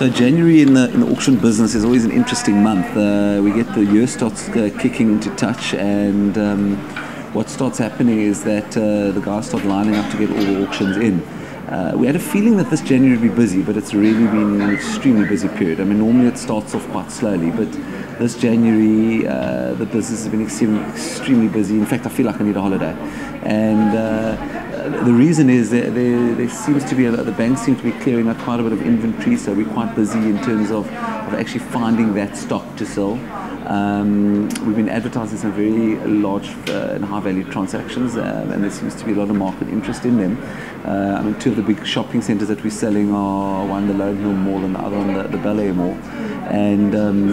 So January in the in the auction business is always an interesting month. Uh, we get the year starts uh, kicking into touch, and um, what starts happening is that uh, the guys start lining up to get all the auctions in. Uh, we had a feeling that this January would be busy, but it's really been an extremely busy period. I mean, normally it starts off quite slowly, but this January uh, the business has been extremely, extremely busy. In fact, I feel like I need a holiday, and uh, the reason is that there, there seems to be a, the banks seem to be clearing out quite a bit of inventory, so we're quite busy in terms of, of actually finding that stock to sell. Um, we've been advertising some very large uh, and high value transactions, uh, and there seems to be a lot of market interest in them. Uh, I mean, two of the big shopping centres that we're selling are one the Lone Hill Mall and the other one the, the Air Mall, and um,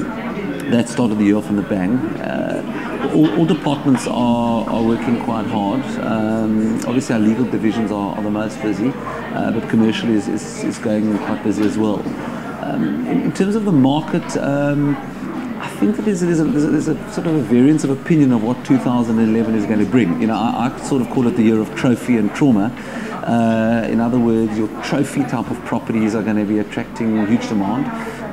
that started the year off in the bang. Uh, all, all, departments are, are working quite hard. Um, obviously, our legal divisions are, are the most busy, uh, but commercial is, is, is, going quite busy as well. Um, in, in, terms of the market, um, think that there's, there's, a, there's, a, sort of a variance of opinion of what 2011 is going to bring. You know, I, I sort of call it the year of trophy and trauma. Uh, in other words, your trophy type of properties are going to be attracting huge demand,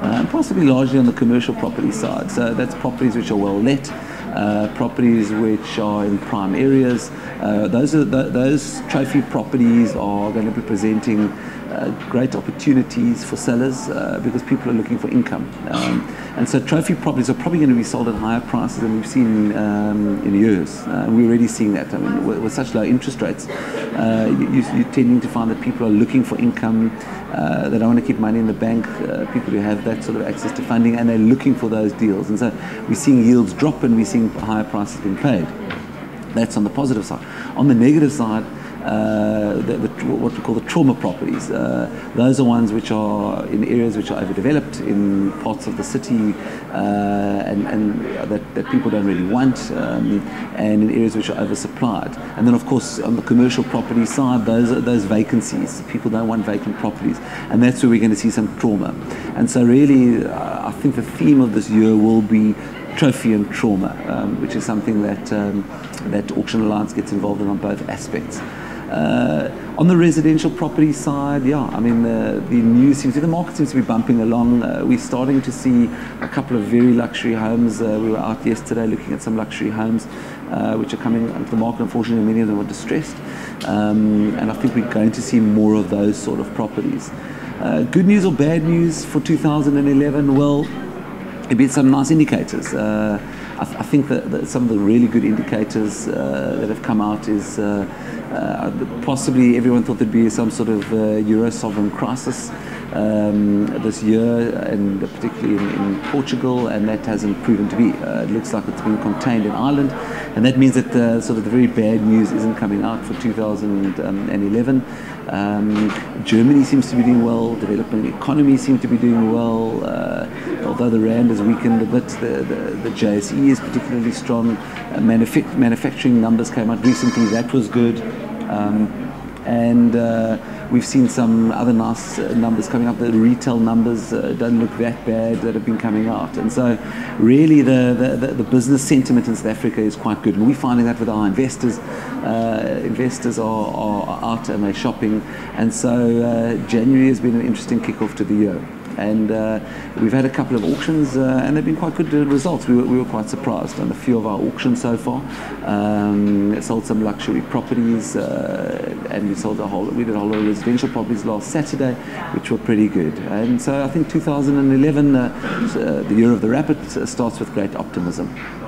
uh, possibly largely on the commercial property side. So that's properties which are well let uh, properties which are in prime areas. Uh, those, are the, those trophy properties are going to be presenting uh, great opportunities for sellers uh, because people are looking for income. Um, and so trophy properties are probably going to be sold at higher prices than we've seen um, in years. Uh, we're already seeing that. I mean, with, with such low interest rates, you, are tending to find that people are looking for income. Uh, they don't want to keep money in the bank. People who have that sort of access to funding, and they're looking for those deals. And so we're seeing yields drop, and we're seeing higher prices being paid. That's on the positive side. On the negative side, uh, the, the, what we call the trauma properties. Uh, those are ones which are in areas which are overdeveloped, in parts of the city, uh, and, and that, that, people don't really want, um, and in areas which are oversupplied. And then, of course, on the commercial property side, those those vacancies. People don't want vacant properties, and that's where we're going to see some trauma. And so, really, uh, I think the theme of this year will be trophy and trauma, um, which is something that um, that Auction Alliance gets involved in on both aspects. Uh, on the residential property side, yeah, I mean, the, the news seems to, the market seems to be bumping along. Uh, we're starting to see a couple of very luxury homes. Uh, we were out yesterday looking at some luxury homes uh, which are coming onto the market. Unfortunately, many of them are distressed. Um, and I think we're going to see more of those sort of properties. Uh, good news or bad news for 2011? Well, be some nice indicators. Uh, I, th- I, think that, that, some of the really good indicators that have come out is uh, possibly everyone thought there'd be some sort of uh, euro sovereign crisis um, this year, and particularly in, in, Portugal, and that hasn't proven to be. Uh, it looks like it's been contained in Ireland, and that means that uh, sort of the very bad news isn't coming out for 2011. Um, Germany seems to be doing well, developing economies seem to be doing well, uh, although the rand has weakened a bit. The, the, the JSE is particularly strong. Uh, manufa- manufacturing numbers came out recently, that was good. Um, and uh, we've seen some other nice uh, numbers coming up. The retail numbers uh, don't look that bad that have been coming out. And so, really, the, the, the business sentiment in South Africa is quite good. And we're finding that with our investors. Uh, investors are, are, out and they're shopping. And so, January has been an interesting kickoff to the year and uh, we've had a couple of auctions uh, and they've been quite good results. We were, we were quite surprised on a few of our auctions so far. Um, sold some luxury properties uh, and we sold a whole we did a whole lot of residential properties last Saturday, which were pretty good. And so I think 2011, uh, uh, the year of the uh, starts with great optimism.